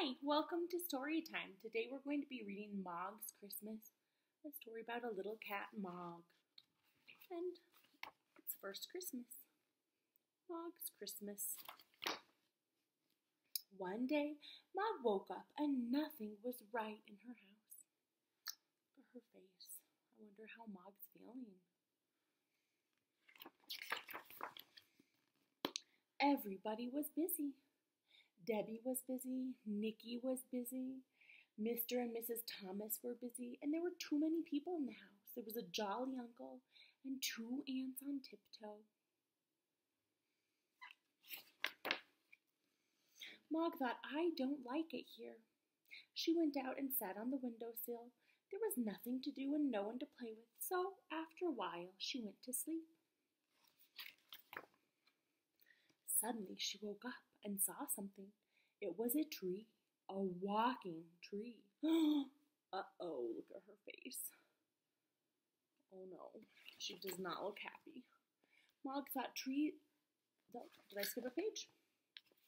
Hi, welcome to story time. Today we're going to be reading Mog's Christmas, a story about a little cat, Mog. And it's first Christmas. Mog's Christmas. One day, Mog woke up and nothing was right in her house. Look at her face. I wonder how Mog's feeling. Everybody was busy. Debbie was busy, Nicky was busy, Mr. and Mrs. Thomas were busy, and there were too many people in the house. There was a jolly uncle and two aunts on tiptoe. Mog thought, I don't like it here. She went out and sat on the windowsill. There was nothing to do and no one to play with, so after a while she went to sleep. Suddenly she woke up and saw something. It was a tree, a walking tree. uh oh, look at her face. Oh no, she does not look happy. Mog thought tree. Did I skip a page?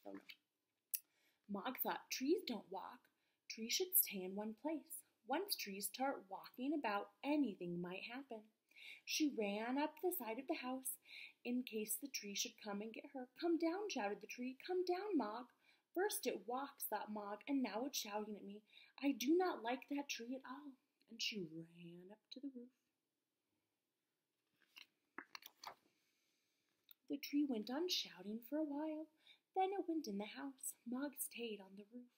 Oh no. Mog thought trees don't walk. Trees should stay in one place. Once trees start walking about, anything might happen. She ran up the side of the house in case the tree should come and get her. Come down, shouted the tree. Come down, Mog. First it walks, thought Mog, and now it's shouting at me. I do not like that tree at all. And she ran up to the roof. The tree went on shouting for a while. Then it went in the house. Mog stayed on the roof.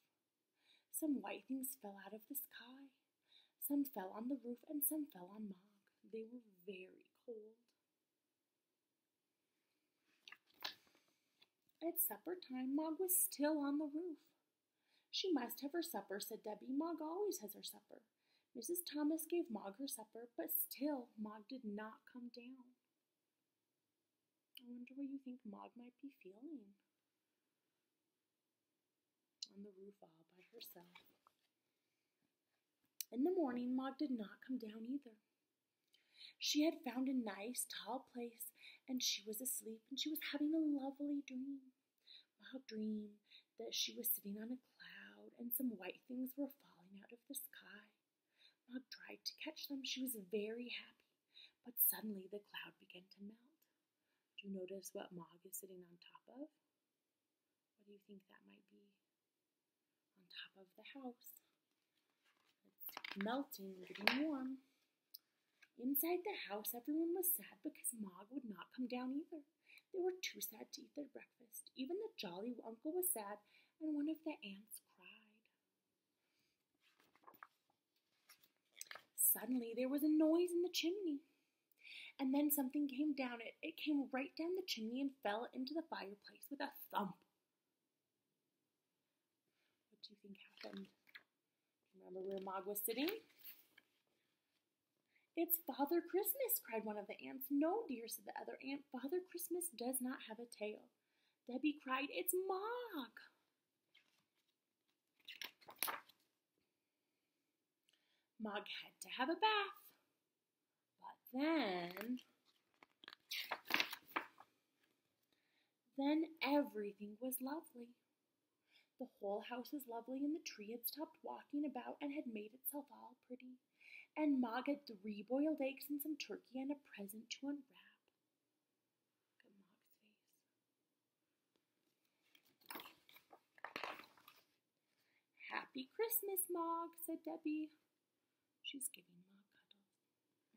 Some white things fell out of the sky. Some fell on the roof and some fell on Mog. They were very cold. At supper time, Mog was still on the roof. She must have her supper, said Debbie. Mog always has her supper. Mrs. Thomas gave Mog her supper, but still Mog did not come down. I wonder what you think Mog might be feeling on the roof all by herself. In the morning, Mog did not come down either. She had found a nice tall place and she was asleep and she was having a lovely dream. Mog dreamed that she was sitting on a cloud and some white things were falling out of the sky. Mog tried to catch them. She was very happy, but suddenly the cloud began to melt. Do you notice what Mog is sitting on top of? What do you think that might be on top of the house? It's melting, getting warm. Inside the house, everyone was sad because Mog would not come down either. They were too sad to eat their breakfast. Even the jolly uncle was sad, and one of the aunts cried. Suddenly, there was a noise in the chimney. And then something came down it. It came right down the chimney and fell into the fireplace with a thump. What do you think happened? Remember where Mog was sitting? It's Father Christmas, cried one of the aunts. No, dear, said the other aunt. Father Christmas does not have a tail. Debbie cried, It's Mog. Mog had to have a bath. But then, then everything was lovely. The whole house was lovely, and the tree had stopped walking about and had made itself all pretty and Mog had three boiled eggs and some turkey and a present to unwrap. Look at face. Happy Christmas, Mog, said Debbie. She's giving Mog cuddles.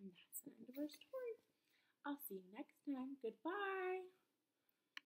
And that's the end of our story. I'll see you next time. Goodbye.